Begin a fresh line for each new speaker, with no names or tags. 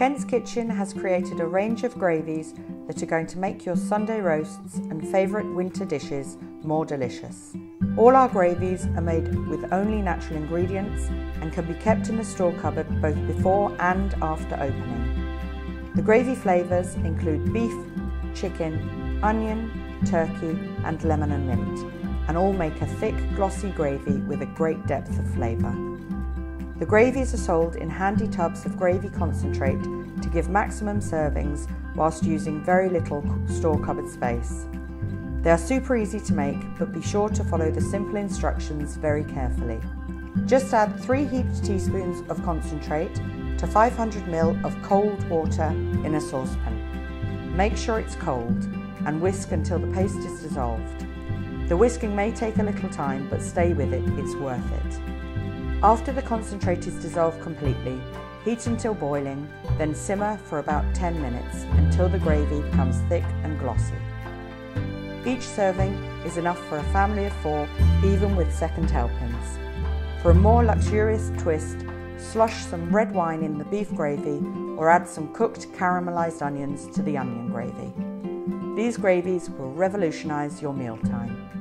Kent's Kitchen has created a range of gravies that are going to make your Sunday roasts and favourite winter dishes more delicious. All our gravies are made with only natural ingredients and can be kept in the store cupboard both before and after opening. The gravy flavours include beef, chicken, onion, turkey and lemon and mint and all make a thick glossy gravy with a great depth of flavour. The gravies are sold in handy tubs of gravy concentrate to give maximum servings whilst using very little store cupboard space. They are super easy to make, but be sure to follow the simple instructions very carefully. Just add 3 heaped teaspoons of concentrate to 500 ml of cold water in a saucepan. Make sure it's cold and whisk until the paste is dissolved. The whisking may take a little time, but stay with it, it's worth it. After the concentrate is dissolved completely, heat until boiling, then simmer for about 10 minutes until the gravy becomes thick and glossy. Each serving is enough for a family of four, even with second helpings. For a more luxurious twist, slosh some red wine in the beef gravy or add some cooked caramelised onions to the onion gravy. These gravies will revolutionise your mealtime.